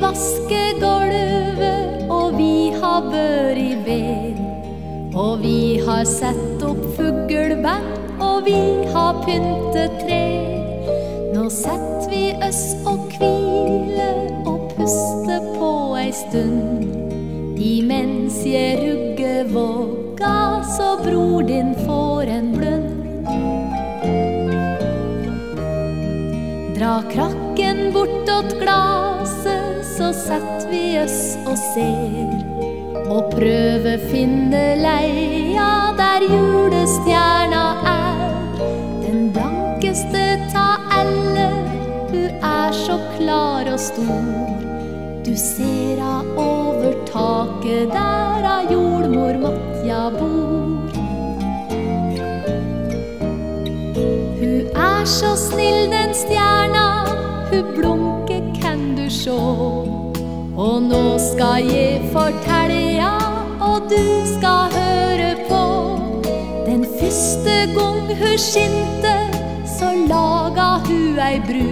vaske gulvet, og vi har vært i ved. Og vi har sett opp fugleband, og vi har pyntet tre. Nå setter vi oss og hviler og puster på ei stund. Imens jeg rugger våga, så bror din Dra krakken bortåt glaset, så setter vi oss og ser. Og prøver finne leia der julestjerna er. Den blankeste ta alle, hun er så klar og stor. Du ser a over taket der a jordmor Matja bor. Hun er så snill, den stjerna, skal jeg fortelle ja, og du skal høre på. Den første gang hun skinte, så laga hun ei bru.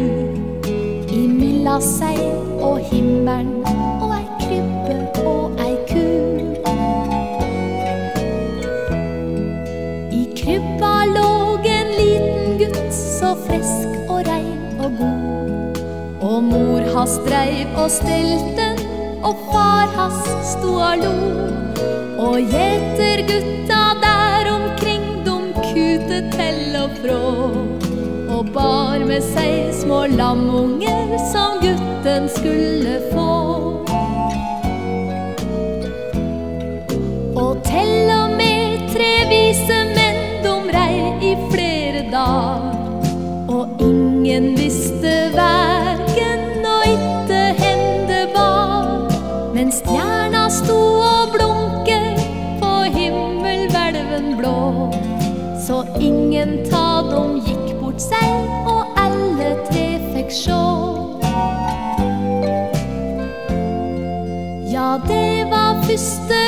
Imilla seg og himmelen og ei krybbe og ei ku. I krybba låg en liten gutt, så frisk og rein og god. Og mor hans dreiv og stelte og far hans sto og lo. Og gjetergutta der omkring, dom kute til og frå. Og bar med seg små lamunger som gutten skulle Men stjerna sto og blunke på himmelhvelven blå. Så ingen av dem gikk bort seg, og alle tre fikk sjå. Ja, det var første